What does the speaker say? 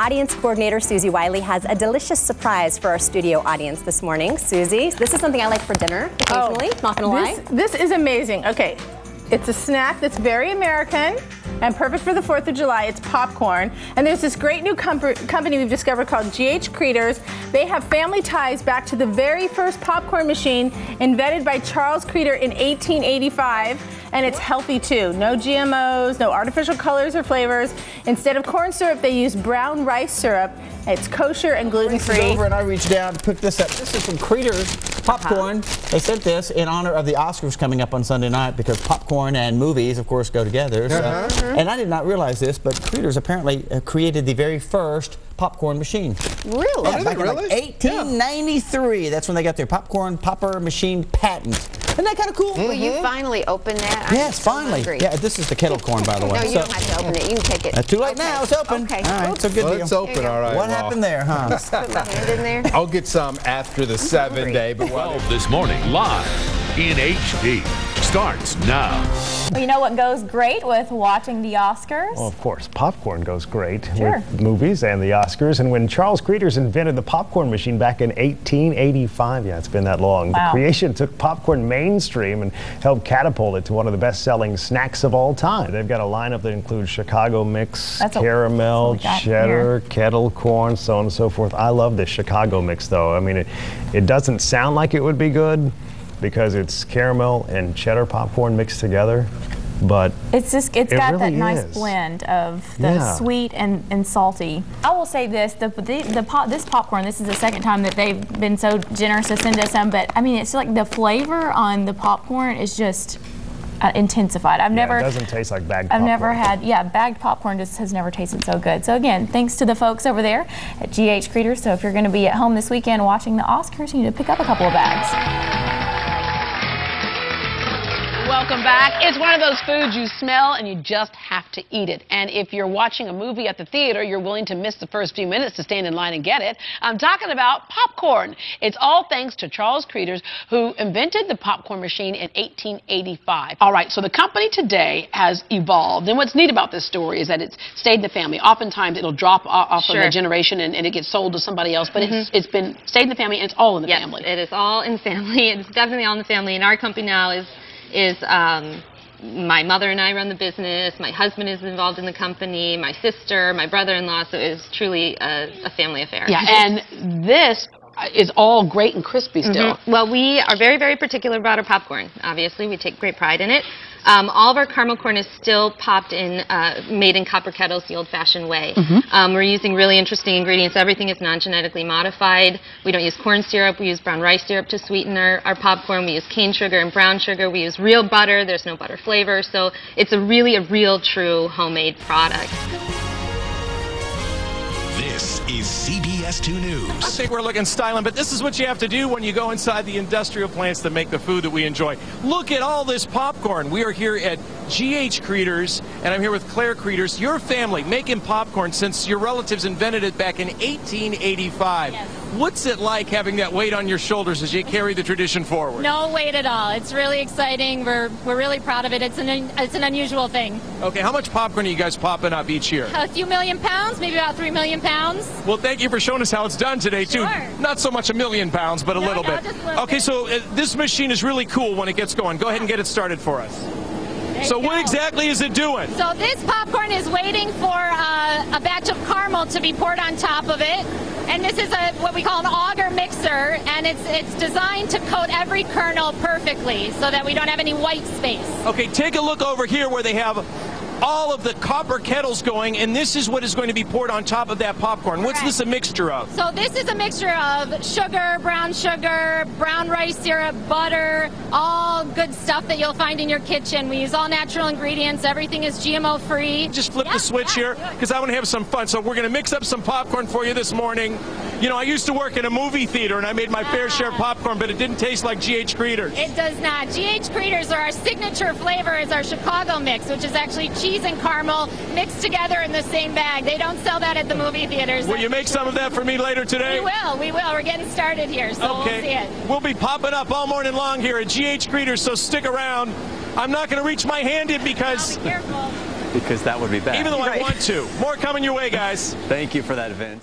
audience coordinator Susie Wiley has a delicious surprise for our studio audience this morning. Susie, this is something I like for dinner occasionally, oh, not gonna lie. Oh, This, this is amazing. Okay, it's a snack that's very American and perfect for the 4th of July. It's popcorn. And there's this great new com- company we've discovered called GH Cretors. They have family ties back to the very first popcorn machine invented by Charles Cretors in 1885. And it's healthy too. No GMOs, no artificial colors or flavors. Instead of corn syrup, they use brown rice syrup. It's kosher and gluten Reached free. over and I reached down to pick this up. This is from Cretors Popcorn. They sent this in honor of the Oscars coming up on Sunday night because popcorn and movies, of course, go together. So- Uh-huh. And I did not realize this, but Cretors apparently uh, created the very first popcorn machine. Really? Yeah, did back they in like really? 1893. That's when they got their popcorn popper machine patent. Isn't that kind of cool? Will you finally open that? I'm Yes, so finally. hungry. Yeah, this is the kettle corn, by the way. No, you So- don't have to open it. You can take it. Uh, too late Okay. now. It's open. Okay. All right, Oops. so good Well, deal. it's open, all right. What well, happened there, huh? Put my hand in there. I'll get some after the seven day, but while this morning, live in HD. Starts now. You know what goes great with watching the Oscars? Well, of course, popcorn goes great Sure. with movies and the Oscars. And when Charles Cretors invented the popcorn machine back in 1885, yeah, it's been that long, Wow. the creation took popcorn mainstream and helped catapult it to one of the best-selling snacks of all time. They've got a lineup that includes Chicago mix, That's caramel, that's what we cheddar, kettle corn, so on and so forth. I love this Chicago mix, though. I mean, it, it doesn't sound like it would be good because it's caramel and cheddar popcorn mixed together, but It's just it's It got that nice is. blend of the Yeah. sweet and, and salty. I will say this: the the, the pop, this popcorn. This is the second time that they've been so generous to send us some. But I mean, it's like the flavor on the popcorn is just uh, intensified. I've yeah, never. it doesn't taste like bagged I've popcorn. never had, yeah, bagged popcorn just has never tasted so good. So again, thanks to the folks over there at GH Cretors. So if you're going to be at home this weekend watching the Oscars, you need to pick up a couple of bags. Welcome back. It's one of those foods you smell and you just have to eat it. And if you're watching a movie at the theater, you're willing to miss the first few minutes to stand in line and get it. I'm talking about popcorn. It's all thanks to Charles Cretors, who invented the popcorn machine in 1885. All right, so the company today has evolved. And what's neat about this story is that it's stayed in the family. Oftentimes it'll drop off of Sure. a generation and, and it gets sold to somebody else, but it's, mm-hmm. it's been stayed in the family and it's all in the Yes, family. it is all in the family. It's definitely all in the family. And our company now is is um, my mother and I run the business. My husband is involved in the company. My sister, my brother-in-law. So it's truly a, a family affair. Yeah, and this is all great and crispy still. Mhm. Well, we are very, very particular about our popcorn. Obviously, we take great pride in it. Um, all of our caramel corn is still popped in, uh, made in copper kettles the old-fashioned way. Um, we're using really interesting ingredients. Everything is non-genetically modified. We don't use corn syrup. We use brown rice syrup to sweeten our, our popcorn. We use cane sugar and brown sugar. We use real butter. There's no butter flavor. So it's a really a real, true homemade product. This is CBS 2 News. I think we're looking styling, but this is what you have to do when you go inside the industrial plants that make the food that we enjoy. Look at all this popcorn. We are here at GH Cretors, and I'm here with Claire Cretors. Your family making popcorn since your relatives invented it back in 1885. What's it like having that weight on your shoulders as you carry the tradition forward? No weight at all. It's really exciting. We're we're really proud of it. It's an it's an unusual thing. Okay, how much popcorn are you guys popping up each year? A few million pounds, maybe about three million pounds. Well, thank you for showing us how it's done today, too. Sure. Not so much a million pounds, but a No, little no, bit. a little okay, bit. so uh, this machine is really cool when it gets going. Go ahead and get it started for us. There So what exactly is it doing? So this popcorn is waiting for uh, a batch of caramel to be poured on top of it. And this is a what we call an auger mixer, and it's it's designed to coat every kernel perfectly so that we don't have any white space. Okay, take a look over here where they have all of the copper kettles going, and this is what is going to be poured on top of that popcorn. What's this a mixture of? So this is a mixture of sugar, brown sugar, brown rice syrup, butter, all good stuff that you'll find in your kitchen. We use all natural ingredients. Everything is GMO free. Just flip the switch here because I want to have some fun. So we're going to mix up some popcorn for you this morning. You know, I used to work in a movie theater and I made my fair share of ah. popcorn, but it didn't taste like GH Cretors. It does not. GH Cretors are our signature flavor is our Chicago mix, which is actually cheese and caramel mixed together in the same bag. They don't sell that at the movie theaters. Will you make some of that for me later today? We will. We will. We're getting started here, so we'll see Okay. it. We'll be popping up all morning long here at GH Cretors, so stick around. I'm not going to reach my hand in because Be careful. because that would be bad. Even though I want to. More coming your way, guys. Thank you for that, Vince.